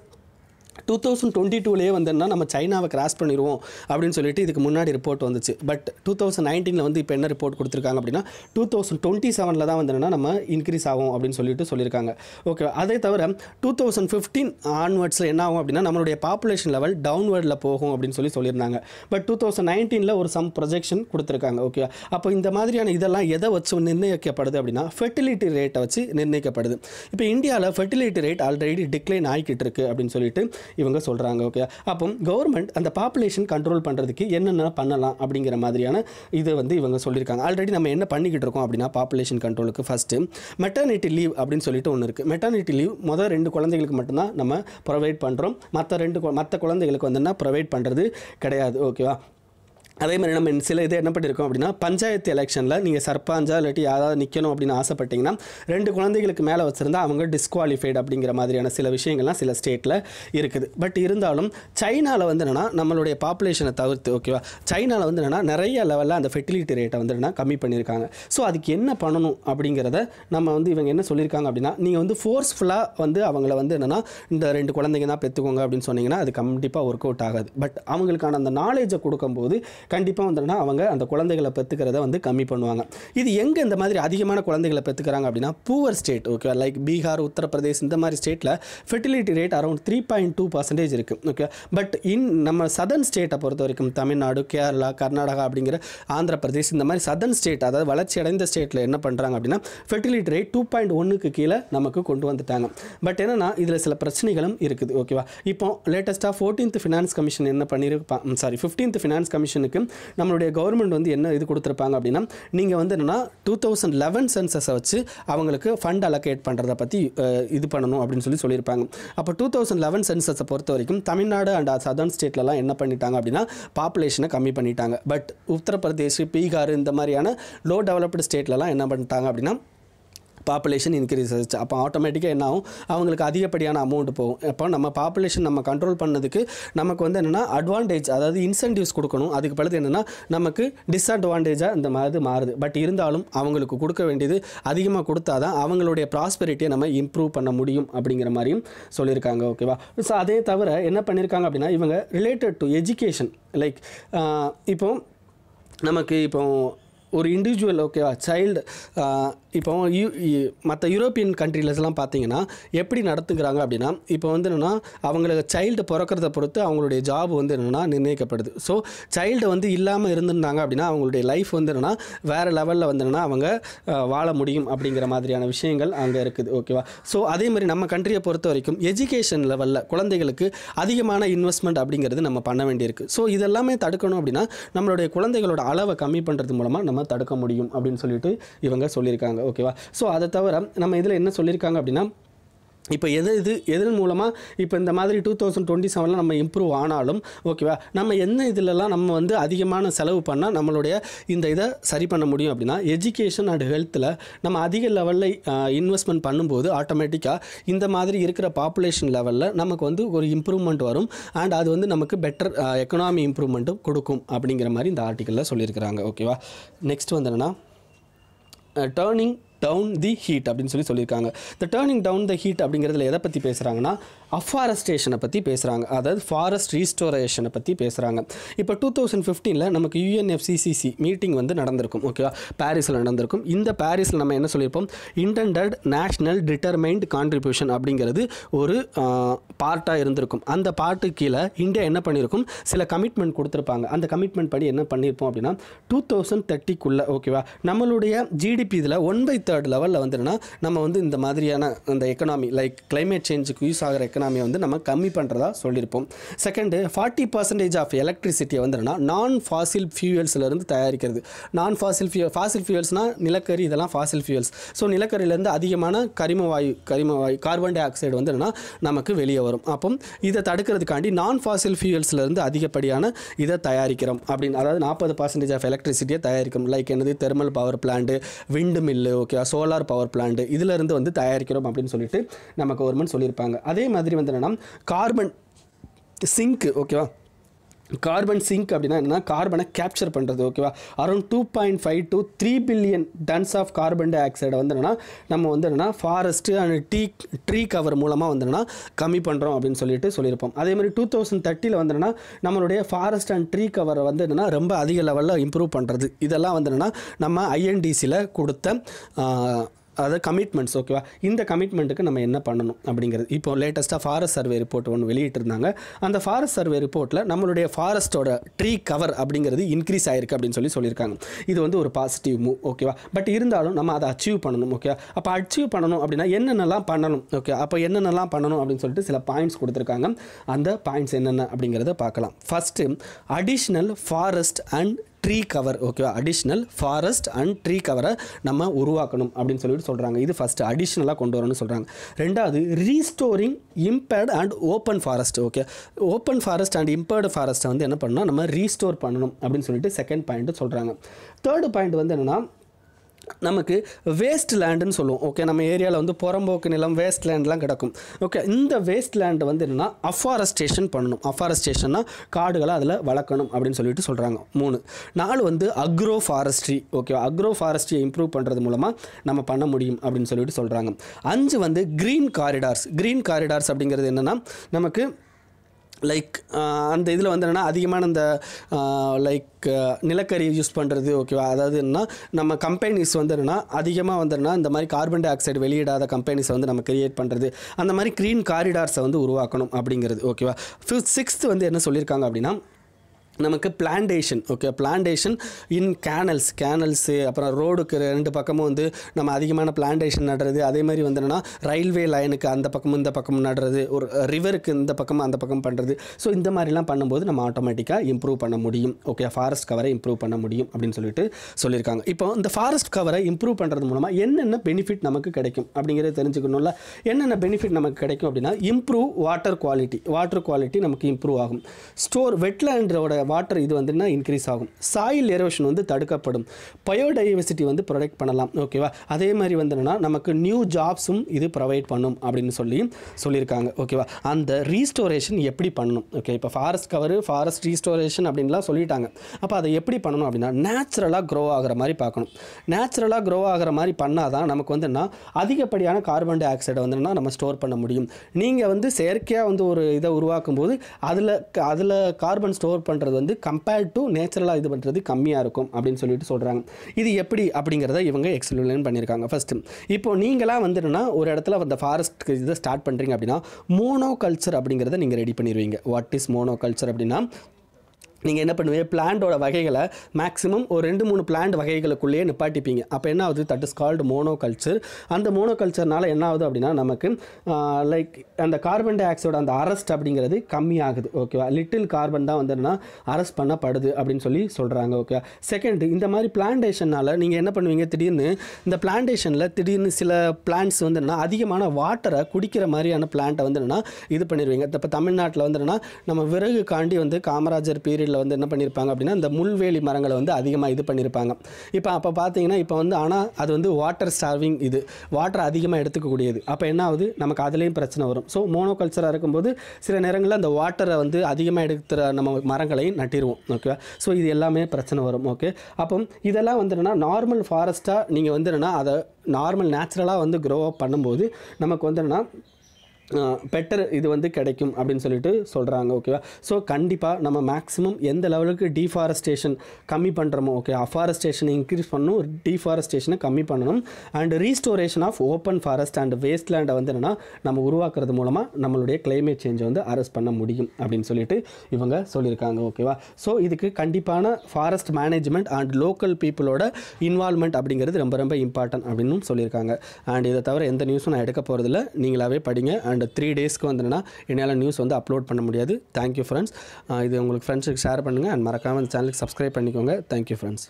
டூ தௌசண்ட் டுவெண்ட்டி டூலேயே வந்தோன்னா நம்ம சைனாவை கிராஸ் பண்ணிடுவோம் அப்படின்னு சொல்லிட்டு இதுக்கு முன்னாடி ரிப்போர்ட் வந்துச்சு. பட் டூ தௌசண்ட் நைன்டீனில் வந்து இப்போ என்ன ரிப்போர்ட் கொடுத்துருக்காங்க அப்படின்னா டூ தௌசண்ட் டுவெண்ட்டி செவனில் தான் வந்தோன்னா நம்ம இன்க்ரீஸ் ஆகும் அப்படின்னு சொல்லிட்டு சொல்லியிருக்காங்க. ஓகே அதே தவிர டூ தௌசண்ட் ஃபிஃப்டீன் ஆன்வர்ட்ஸில் என்ன ஆகும் அப்படின்னா நம்மளுடைய பாப்புலேஷன் லெவல் டவுன்வர்டில் போகும் அப்படின்னு சொல்லி சொல்லியிருந்தாங்க. பட் டூ தௌசண்ட் நைன்டீனில் ஒரு சம் ப்ரொஜெக்ஷன் கொடுத்துருக்காங்க. ஓகே அப்போ இந்த மாதிரியான இதெல்லாம் எதை வச்சு நிர்ணயிக்கப்படுது அப்படின்னா ஃபெர்டிலிட்டி ரேட்டை வச்சு நிர்ணயிக்கப்படுது. இப்போ இந்தியாவில் ஃபெர்டிலிட்டி ரேட் ஆல்ரெடி டிக்ளைன் ஆகிக்கிட்டு இருக்குது அப்படின்னு சொல்லிட்டு இவங்க சொல்கிறாங்க ஓகே அப்போ கவர்மெண்ட் அந்த பாப்புலேஷன் கண்ட்ரோல் பண்ணுறதுக்கு என்னென்ன பண்ணலாம் அப்படிங்கிற மாதிரியான இதை வந்து இவங்க சொல்லியிருக்காங்க. ஆல்ரெடி நம்ம என்ன பண்ணிக்கிட்டு இருக்கோம் அப்படின்னா பாப்புலேஷன் கண்ட்ரோலுக்கு ஃபஸ்ட்டு மெட்டர்னிட்டி லீவ் அப்படின்னு சொல்லிட்டு ஒன்று இருக்குது மெட்டர்னிட்டி லீவ் மொதல் ரெண்டு குழந்தைகளுக்கு மட்டும்தான் நம்ம ப்ரொவைட் பண்ணுறோம் மற்ற ரெண்டு மற்ற குழந்தைகளுக்கு வந்துன்னா ப்ரொவைட் பண்ணுறது கிடையாது ஓகேவா அதே மாதிரி நம்ம சில இது என்ன பண்ணியிருக்கோம் அப்படின்னா பஞ்சாயத்து எலெக்ஷனில் நீங்கள் சர்பஞ்சா இல்லாட்டி யாராவது நிற்கணும் அப்படின்னு ஆசைப்பட்டீங்கன்னா ரெண்டு குழந்தைகளுக்கு மேலே வச்சுருந்தா அவங்க டிஸ்குவாலிஃபைடு அப்படிங்கிற மாதிரியான சில விஷயங்கள்லாம் சில ஸ்டேட்டில் இருக்குது. பட் இருந்தாலும் சைனாவில் வந்து என்னென்னா நம்மளுடைய பாப்புலேஷனை தவிர்த்து ஓகேவா சைனாவில் வந்து என்னென்னா நிறைய லெவலில் அந்த ஃபெர்டிலிட்டி ரேட்டை வந்து என்னென்னா கம்மி பண்ணியிருக்காங்க ஸோ அதுக்கு என்ன பண்ணணும் அப்படிங்கிறத நம்ம வந்து இவங்க என்ன சொல்லியிருக்காங்க அப்படின்னா நீங்கள் வந்து ஃபோர்ஸ்ஃபுல்லாக வந்து அவங்கள வந்து என்னென்னா இந்த ரெண்டு குழந்தைங்க தான் பெற்றுக்கோங்க அப்படின்னு சொன்னீங்கன்னா அது கண்டிப்பாக ஒர்க் அவுட் ஆகாது. பட் அவங்களுக்கான அந்த நாலேஜை கொடுக்கும்போது கண்டிப்பாக வந்துன்னா அவங்க அந்த குழந்தைகளை பெற்றுக்கிறத வந்து கம்மி பண்ணுவாங்க. இது எங்கே இந்த மாதிரி அதிகமான குழந்தைகளை பெற்றுக்கிறாங்க அப்படின்னா poor state okay like Bihar Uttar Pradesh இந்த மாதிரி ஸ்டேட்டில் fertility rate around three point two percentage இருக்குது ஓகே பட் இன் நம்ம சதர்ன் ஸ்டேட்டை பொறுத்த வரைக்கும் தமிழ்நாடு கேரளா கர்நாடகா அப்படிங்கிற ஆந்திர பிரதேஷ் இந்த மாதிரி சதர்ன் ஸ்டேட் அதாவது வளர்ச்சி அடைந்த ஸ்டேட்டில் என்ன பண்ணுறாங்க அப்படின்னா ஃபெர்டிலிட்டி ரேட் டூ பாயிண்ட் ஒன்றுக்கு கீழே நமக்கு கொண்டு வந்துட்டாங்க. பட் என்னன்னா இதில் சில பிரச்சனைகளும் இருக்குது ஓகேவா இப்போ லேட்டஸ்ட்டாக ஃபோர்டீன்த் ஃபினான்ஸ் கமிஷன் என்ன பண்ணியிருப்பா சாரி ஃபிஃப்டீன்த் ஃபினான்ஸ் கமிஷனுக்கு நம்மளுடைய கவர்மெண்ட் வந்து என்ன இது கொடுத்துருப்பாங்க அப்படின்னா நீங்கள் வந்து என்னென்னா டூ தௌசண்ட் லெவன் சென்சஸை வச்சு அவங்களுக்கு ஃபண்ட் அலோகேட் பண்ணுறதை பற்றி இது பண்ணணும் அப்படின்னு சொல்லி சொல்லியிருப்பாங்க. அப்போ டூ தௌசண்ட் லெவன் சென்சஸை பொறுத்த வரைக்கும் தமிழ்நாடு அண்ட் சதர்ன் ஸ்டேட்லலாம் என்ன பண்ணிட்டாங்க அப்படின்னா பாப்புலேஷனை கம்மி பண்ணிட்டாங்க. பட் உத்தரப்பிரதேஷ் பீகார் இந்த மாதிரியான லோ டெவலப்டு ஸ்டேட்லலாம் என்ன பண்ணிட்டாங்க அப்படின்னா பாப்புலேஷன் இன்க்ரீஸ் ஆச்சு அப்போ ஆட்டோமேட்டிக்காக என்ன ஆகும் அவங்களுக்கு அதிகப்படியான அமௌண்ட் போகும். அப்போ நம்ம பாப்புலேஷன் நம்ம கண்ட்ரோல் பண்ணதுக்கு நமக்கு வந்து என்னென்னா அட்வான்டேஜ் அதாவது இன்சென்டிவ்ஸ் கொடுக்கணும். அதுக்கு பிறகு என்னென்னா நமக்கு டிஸ்அட்வான்டேஜாக இந்த மாதிரி மாறுது. பட் இருந்தாலும் அவங்களுக்கு கொடுக்க வேண்டியது அதிகமாக கொடுத்தா தான் அவங்களுடைய ப்ராஸ்பெரிட்டியை நம்ம இம்ப்ரூவ் பண்ண முடியும் அப்படிங்கிற மாதிரியும் சொல்லியிருக்காங்க. ஓகேவா ஸோ அதே தவிர என்ன பண்ணியிருக்காங்க அப்படின்னா இவங்க ரிலேட்டட் டு எஜுகேஷன் லைக் இப்போ நமக்கு இப்போ ஒரு இண்டிவிஜுவல் ஓகேவா சைல்டு இப்போ யூ மற்ற யூரோப்பியன் கண்ட்ரிலஸ்லாம் பார்த்தீங்கன்னா எப்படி நடத்துக்கிறாங்க அப்படின்னா இப்போ வந்து என்னென்னா அவங்களுக்கு சைல்டு பிறக்கிறத பொறுத்து அவங்களுடைய ஜாப் வந்து என்னென்னா நிர்ணயிக்கப்படுது. ஸோ சைல்டு வந்து இல்லாமல் இருந்திருந்தாங்க அப்படின்னா அவங்களுடைய லைஃப் வந்து என்னென்னா வேறு லெவலில் வந்து என்னென்னா அவங்க வாழ முடியும் அப்படிங்கிற மாதிரியான விஷயங்கள் அங்கே இருக்குது ஓகேவா ஸோ அதே மாதிரி நம்ம கண்ட்ரியை பொறுத்த வரைக்கும் எஜுகேஷன் லெவலில் குழந்தைகளுக்கு அதிகமான இன்வெஸ்ட்மெண்ட் அப்படிங்கிறது நம்ம பண்ண வேண்டியிருக்கு. ஸோ இதெல்லாமே தடுக்கணும் அப்படின்னா நம்மளுடைய குழந்தைகளோட அளவை கம்மி பண்ணுறது மூலமாக நம்ம தடுக்க முடியும் அப்படின்னு சொல்லிட்டு இவங்க சொல்லியிருக்காங்க ஓகேவா ஸோ அதை தவிர நம்ம இதில் என்ன சொல்லியிருக்காங்க அப்படின்னா இப்போ எது இது எதன் மூலமாக இப்போ இந்த மாதிரி டூ தௌசண்ட் டுவெண்ட்டி செவனில் நம்ம இம்ப்ரூவ் ஆனாலும் ஓகேவா நம்ம என்ன இதிலெல்லாம் நம்ம வந்து அதிகமான செலவு பண்ணால் நம்மளுடைய இந்த இதை சரி பண்ண முடியும் அப்படின்னா எஜுகேஷன் அண்ட் ஹெல்த்தில் நம்ம அதிக லெவலில் இன்வெஸ்ட்மெண்ட் பண்ணும்போது ஆட்டோமேட்டிக்காக இந்த மாதிரி இருக்கிற பாப்புலேஷன் லெவலில் நமக்கு வந்து ஒரு இம்ப்ரூவ்மெண்ட் வரும். அண்ட் அது வந்து நமக்கு பெட்டர் எக்கனாமி இம்ப்ரூவ்மெண்ட்டும் கொடுக்கும் அப்படிங்கிற மாதிரி இந்த ஆர்டிக்கலில் சொல்லியிருக்கிறாங்க. ஓகேவா நெக்ஸ்ட் வந்து என்னென்னா டேர்னிங் டவுன் தி ஹீட் அப்படின்னு சொல்லி சொல்லியிருக்காங்க. இந்த டேர்னிங் டவுன் த ஹீட் அப்படிங்கிறதுல எதை பற்றி பேசுகிறாங்கன்னா அஃபாரஸ்டேஷனை பற்றி பேசுகிறாங்க அதாவது ஃபாரஸ்ட் ரீஸ்டோரேஷனை பற்றி பேசுகிறாங்க இப்போ டூ தௌசண்ட் ஃபிஃப்டீனில் நமக்கு யூஎன்எஃப்சிசிசி மீட்டிங் வந்து நடந்திருக்கும் ஓகேவா பாரிஸில் நடந்திருக்கும். இந்த பாரிஸில் நம்ம என்ன சொல்லியிருப்போம்? இன்டெண்டட் நேஷ்னல் டிட்டர்மைண்ட் கான்ட்ரிபியூஷன் அப்படிங்கிறது ஒரு பார்ட்டாக இருந்திருக்கும். அந்த பார்ட்டு கீழே இந்தியா என்ன பண்ணியிருக்கும்? சில கமிட்மெண்ட் கொடுத்துருப்பாங்க. அந்த கமிட்மெண்ட் படி என்ன பண்ணியிருப்போம் அப்படின்னா டூ தௌசண்ட் தேர்ட்டிக்குள்ளே ஓகேவா நம்மளுடைய ஜிடிபி இதில் ஒன் பை தேர்ட் லெவலில் வந்துன்னா நம்ம வந்து இந்த மாதிரியான அந்த எக்கனாமி லைக் கிளைமேட் சேஞ்சுக்கு யூஸ் ஆகிற எக்கனாமியை வந்து நம்ம கம்மி பண்ணுறதா சொல்லியிருப்போம் செகண்டு ஃபார்ட்டி பர்சன்டேஜ் ஆஃப் எலக்ட்ரிசிட்டியை வந்துன்னா நான் ஃபாசில் ஃபியூயல்ஸ்லேருந்து தயாரிக்கிறது. நான் ஃபாசில் ஃபியூ ஃபாசில் ஃபியூயல்ஸ்னால் நிலக்கரி இதெல்லாம் ஃபாசில் ஃபியூயல்ஸ் ஸோ நிலக்கரியிலேருந்து அதிகமான கரிம வாயு கரிம வாயு கார்பன் டை ஆக்சைடு வந்து நமக்கு வெளியே வரும். அப்போ இதை தடுக்கிறதுக்காண்டி நான் ஃபாசில் ஃபியூயல்ஸ்லேருந்து அதிகப்படியான இதை தயாரிக்கிறோம். அப்படின்னு அதாவது நாற்பது பர்சன்டேஜ் ஆஃப் எலக்ட்ரிசிட்டியை தயாரிக்கிறோம். லைக் என்னது? Thermal power plant wind mill okay solar power plant இதிலிருந்து வந்து தயாரிக்கிறோம் அப்படின்னு சொல்லிட்டு நம்ம கவர்மெண்ட் சொல்லியிருப்பாங்க. அதே மாதிரி வந்து என்னென்னா கார்பன் சிங்க் ஓகேவா கார்பன் சிங்க் அப்படின்னா என்னன்னா கார்பனை கேப்சர் பண்ணுறது ஓகேவா around two point five to three billion tons of carbon tie ஆக்சைடை வந்து என்னன்னா நம்ம வந்து என்னன்னா forest and tea tree cover மூலமாக வந்து என்னன்னா கம்மி பண்ணுறோம் அப்படின்னு சொல்லிட்டு சொல்லியிருப்போம். அதே மாதிரி டூ தௌசண்ட் தேர்ட்டியில் வந்து என்னன்னா நம்மளுடைய ஃபாரஸ்ட் அண்ட் ட்ரீ கவரை வந்து என்னன்னா ரொம்ப அதிக லெவலில் இம்ப்ரூவ் பண்ணுறது இதெல்லாம் வந்து என்னன்னா நம்ம ஐஎன்டிசியில் கொடுத்த அதாவது கமிட்மெண்ட்ஸ் ஓகேவா இந்த கமிட்மெண்ட்டுக்கு நம்ம என்ன பண்ணணும் அப்படிங்கிறது. இப்போ லேட்டஸ்ட்டாக ஃபாரஸ்ட் சர்வே ரிப்போர்ட் ஒன்று வெளியிட்டிருந்தாங்க. அந்த ஃபாரஸ்ட் சர்வே ரிப்போர்ட்டில் நம்மளுடைய ஃபாரஸ்ட்டோட ட்ரீ கவர் அப்படிங்கிறது இன்க்ரீஸ் ஆயிருக்கு அப்படின்னு சொல்லி சொல்லியிருக்காங்க. இது வந்து ஒரு பாசிட்டிவ் மூவ் ஓகேவா பட் இருந்தாலும் நம்ம அதை அச்சீவ் பண்ணணும் ஓகேவா அப்போ அச்சீவ் பண்ணணும் அப்படின்னா என்னென்னலாம் பண்ணணும் ஓகே அப்போ என்னென்னலாம் பண்ணணும் அப்படின்னு சொல்லிட்டு சில பாயிண்ட்ஸ் கொடுத்துருக்காங்க. அந்த பாயிண்ட்ஸ் என்னென்ன அப்படிங்கிறத பார்க்கலாம். First additional forest and tree cover ஓகேவா அடிஷ்னல் ஃபாரஸ்ட் அண்ட் ட்ரீ கவரை நம்ம உருவாக்கணும் அப்படின்னு சொல்லிட்டு சொல்கிறாங்க இது ஃபஸ்ட்டு அடிஷ்னலாக கொண்டு வரணும்னு சொல்கிறாங்க ரெண்டாவது restoring impaired and open forest okay open forest and impaired ஃபாரஸ்ட்டை வந்து என்ன பண்ணணும் நம்ம ரீஸ்டோர் பண்ணணும் அப்படின்னு சொல்லிட்டு செகண்ட் பாயிண்ட்டு சொல்கிறாங்க தேர்டு பாயிண்ட் வந்து என்னென்னா நமக்கு வேஸ்ட் லேண்டுன்னு சொல்லுவோம். ஓகே நம்ம ஏரியாவில் வந்து புறம்போக்கு நிலம் வேஸ்ட் லேண்ட்லாம் கிடக்கும். ஓகே இந்த வேஸ்ட் லேண்ட் வந்து என்னென்னா அஃபாரஸ்டேஷன் பண்ணணும். அஃபாரஸ்டேஷன்னா காடுகளை அதில் வளர்க்கணும் அப்படின்னு சொல்லிட்டு சொல்கிறாங்க மூணு. நாலு வந்து அக்ரோ ஃபாரஸ்ட்ரி ஓகே அக்ரோ ஃபாரஸ்ட்ரியை இம்ப்ரூவ் பண்ணுறது மூலமாக நம்ம பண்ண முடியும் அப்படின்னு சொல்லிட்டு சொல்கிறாங்க அஞ்சு வந்து க்ரீன் காரிடார்ஸ் க்ரீன் காரிடார்ஸ் அப்படிங்கிறது என்னென்னா நமக்கு லைக் uh, அந்த இதில் வந்து என்னென்னா அதிகமான அந்த லைக் uh, uh, நிலக்கரி யூஸ் பண்ணுறது ஓகேவா அதாவது என்ன நம்ம கம்பெனிஸ் வந்து என்னென்னா அதிகமாக வந்து இந்த மாதிரி கார்பன் டை ஆக்சைடு வெளியிடாத கம்பெனிஸை வந்து நம்ம கிரியேட் பண்ணுறது அந்த மாதிரி க்ரீன் காரிடார்ஸை வந்து உருவாக்கணும் அப்படிங்கிறது ஓகேவா ஃபிஃப்த் சிக்ஸ்த்து வந்து என்ன சொல்லியிருக்காங்க அப்படின்னா நமக்கு plantation okay plantation in canals canals அப்புறம் ரோடுக்கு ரெண்டு பக்கமும் வந்து நம்ம அதிகமான பிளான்டேஷன் நடுறது. அதே மாதிரி வந்து என்னென்னா ரயில்வே லைனுக்கு அந்த பக்கமும் இந்த பக்கமும் நடுறது. ஒரு ரிவருக்கு இந்த பக்கமும் அந்த பக்கம் பண்ணுறது ஸோ இந்த மாதிரிலாம் பண்ணும்போது நம்ம ஆட்டோமேட்டிக்காக இம்ப்ரூவ் பண்ண முடியும் ஓகே ஃபாரஸ்ட் கவரை இம்ப்ரூவ் பண்ண முடியும் அப்படின்னு சொல்லிட்டு சொல்லியிருக்காங்க. இப்போ இந்த ஃபாரஸ்ட் கவரை இம்ப்ரூவ் பண்ணுறது மூலமாக என்னென்ன பெனிஃபிட் நமக்கு கிடைக்கும் அப்படிங்கிறத தெரிஞ்சுக்கணும்ல. என்னென்ன பெனிஃபிட் நமக்கு கிடைக்கும் அப்படின்னா improve water quality water quality நமக்கு இம்ப்ரூவ் ஆகும். ஸ்டோர் வெட்லேண்டோட வாட்டர் இது வந்துன்னா இன்க்ரீஸ் ஆகும். சாயில் எரோஷன் வந்து தடுக்கப்படும். பயோடைவர்சிட்டி வந்து ப்ரொடெக்ட் பண்ணலாம். ஓகேவா அதே மாதிரி வந்துன்னா நமக்கு நியூ ஜாப்ஸும் இது ப்ரொவைட் பண்ணும் அப்படின்னு சொல்லி சொல்லியிருக்காங்க. ஓகேவா அந்த ரீஸ்டோரேஷன் எப்படி பண்ணணும்? ஓகே இப்போ ஃபாரஸ்ட் கவர் ஃபாரஸ்ட் ரீஸ்டோரேஷன் அப்படின்லாம் சொல்லிட்டாங்க. அப்போ அதை எப்படி பண்ணணும் அப்படின்னா நேச்சுரலாக க்ரோ ஆகிற மாதிரி பார்க்கணும். நேச்சுரலாக க்ரோ ஆகிற மாதிரி பண்ணால் தான் நமக்கு வந்துன்னா அதிகப்படியான கார்பன் டை ஆக்சைடை வந்துன்னா நம்ம ஸ்டோர் பண்ண முடியும். நீங்கள் வந்து செயற்கையாக வந்து ஒரு இதை உருவாக்கும் போது அதில் அதில் கார்பன் ஸ்டோர் பண்ணுறது வந்து கம்பேர்ட் டு நேச்சுரலாக இது பண்ணுறது கம்மியாக இருக்கும் அப்படின்னு சொல்லிட்டு சொல்கிறாங்க இது எப்படி அப்படிங்கிறத இவங்க எக்ஸ்பிளைன் பண்ணியிருக்காங்க. ஃபஸ்ட்டு இப்போ நீங்களாம் வந்துட்டுனா ஒரு இடத்துல அந்த ஃபாரஸ்ட் இதை ஸ்டார்ட் பண்ணுறீங்க அப்படின்னா மோனோ கல்ச்சர் அப்படிங்கிறத நீங்கள் ரெடி பண்ணிடுவீங்க வாட் இஸ் மோனோ கல்ச்சர் அப்படின்னா நீங்கள் என்ன பண்ணுவீங்க? பிளான்டோட வகைகளை மேக்ஸிமம் ஒரு ரெண்டு மூணு பிளான்ட் வகைகளுக்குள்ளேயே நிப்பாட்டிப்பீங்க. அப்போ என்ன ஆகுது? That is called monoculture அந்த மோனோ கல்ச்சர்னால என்ன ஆகுது அப்படின்னா நமக்கு லைக் அந்த கார்பன் டை ஆக்சைடு அந்த அரெஸ்ட் அப்படிங்கிறது கம்மியாகுது. ஓகேவா லிட்டில் கார்பன் தான் வந்துன்னா அரெஸ்ட் பண்ணப்படுது அப்படின்னு சொல்லி சொல்கிறாங்க ஓகே செகண்ட் இந்த மாதிரி பிளான்டேஷனால் நீங்கள் என்ன பண்ணுவீங்க? திடீர்னு இந்த பிளான்டேஷனில் திடீர்னு சில பிளான்ட்ஸ் வந்துன்னா அதிகமான வாட்டரை குடிக்கிற மாதிரியான பிளான்ட்டை வந்துன்னா இது பண்ணிடுவீங்க இப்போ தமிழ்நாட்டில் வந்துன்னா நம்ம விறகு காண்டி வந்து காமராஜர் சைடில் வந்து என்ன பண்ணியிருப்பாங்க அப்படின்னா இந்த முள்வேலி மரங்களை வந்து அதிகமாக இது பண்ணியிருப்பாங்க இப்போ அப்போ பார்த்தீங்கன்னா இப்போ வந்து ஆனால் அது வந்து வாட்டர் ஸ்டார்விங் இது. வாட்டர் அதிகமாக எடுத்துக்கக்கூடியது. அப்போ என்ன ஆகுது? நமக்கு அதுலேயும் பிரச்சனை வரும். ஸோ மோனோ கல்ச்சராக இருக்கும்போது சில நேரங்களில் அந்த வாட்டரை வந்து அதிகமாக எடுக்கிற நம்ம மரங்களையும் நட்டிடுவோம் ஓகேவா ஸோ இது எல்லாமே பிரச்சனை வரும். ஓகே அப்போ இதெல்லாம் வந்து நார்மல் ஃபாரஸ்ட்டாக நீங்கள் வந்து அதை நார்மல் நேச்சுரலாக வந்து க்ரோ அப் பண்ணும்போது நமக்கு வந்து பெட்டர் இது வந்து கிடைக்கும் அப்படின்னு சொல்லிட்டு சொல்கிறாங்க ஓகேவா ஸோ கண்டிப்பாக நம்ம மேக்ஸிமம் எந்த லெவலுக்கு டீஃபாரஸ்டேஷன் கம்மி பண்ணுறோமோ ஓகே அஃபாரஸ்டேஷனை இன்க்ரீஸ் பண்ணணும் டீஃபாரஸ்டேஷனை கம்மி பண்ணணும். And restoration of open forest and waste லேண்டை வந்து என்னென்னா நம்ம உருவாக்குறது மூலமாக நம்மளுடைய கிளைமேட் சேஞ்சை வந்து அரெஸ்ட் பண்ண முடியும் அப்படின்னு சொல்லிட்டு இவங்க சொல்லியிருக்காங்க ஓகேவா ஸோ இதுக்கு கண்டிப்பான ஃபாரஸ்ட் மேனேஜ்மெண்ட் அண்ட் லோக்கல் பீப்புளோட இன்வால்மெண்ட் அப்படிங்கிறது ரொம்ப ரொம்ப இம்பார்ட்டன்ட் அப்படின்னு சொல்லியிருக்காங்க. அண்ட் இதை தவிர எந்த நியூஸும் நான் எடுக்க போகிறதில்ல நீங்களாவே படிங்க. அண்ட் த்ரீ டேஸ்க்கு வந்தேன்னா என்னால் நியூஸ் வந்து அப்லோட் பண்ண முடியாது. தேங்க்யூ ஃப்ரெண்ட்ஸ் இது உங்களுக்கு ஃப்ரெண்ட்ஸுக்கு ஷேர் பண்ணுங்கள் அண்ட் மறக்காமல் இந்த சேனலுக்கு சப்ஸ்கிரைப் பண்ணிக்கோங்க. Thank you friends